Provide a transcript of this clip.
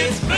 it's